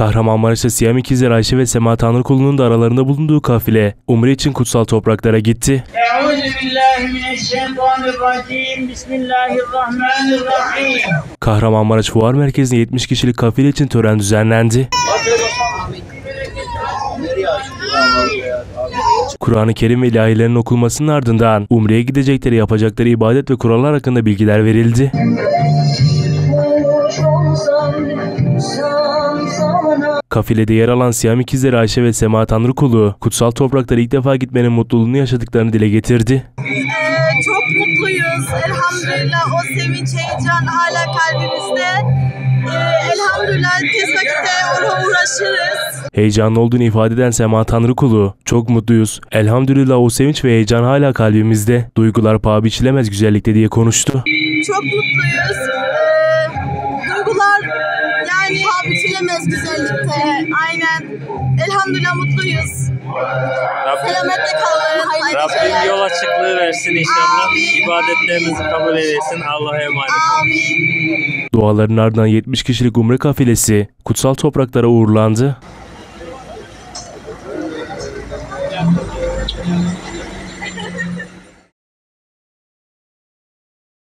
Kahramanmaraş'ta Siyam İkizler Ayşe ve Sema Tanrıkulu'nun da aralarında bulunduğu kafile Umre için kutsal topraklara gitti. Kahramanmaraş Fuar Merkezi'ne 70 kişilik kafile için tören düzenlendi. Kur'an-ı Kerim ve ilahilerin okulmasının ardından Umre'ye gidecekleri yapacakları ibadet ve kurallar hakkında bilgiler verildi. Kafilede yer alan Siyam İkizleri Ayşe ve Sema Tanrıkulu, kutsal topraklara ilk defa gitmenin mutluluğunu yaşadıklarını dile getirdi. Ee, çok mutluyuz. Elhamdülillah o sevinç, heyecan hala kalbimizde. Ee, elhamdülillah tez vakitte ona uğraşırız. Heyecanlı olduğunu ifade eden Sema Tanrıkulu, çok mutluyuz. Elhamdülillah o sevinç ve heyecan hala kalbimizde. Duygular paha biçilemez güzellikte diye konuştu. Çok mutluyuz. Ee, biçilemez güzellikte. Aynen. Elhamdülillah mutluyuz. Rabbim, Selametle kalın. Hayırlı Rabbim yol açıklığı versin inşallah. Amin. İbadetlerinizi kabul eylesin. Allah'a emanet. Amin. Duaların ardından 70 kişilik umre kafilesi kutsal topraklara uğurlandı.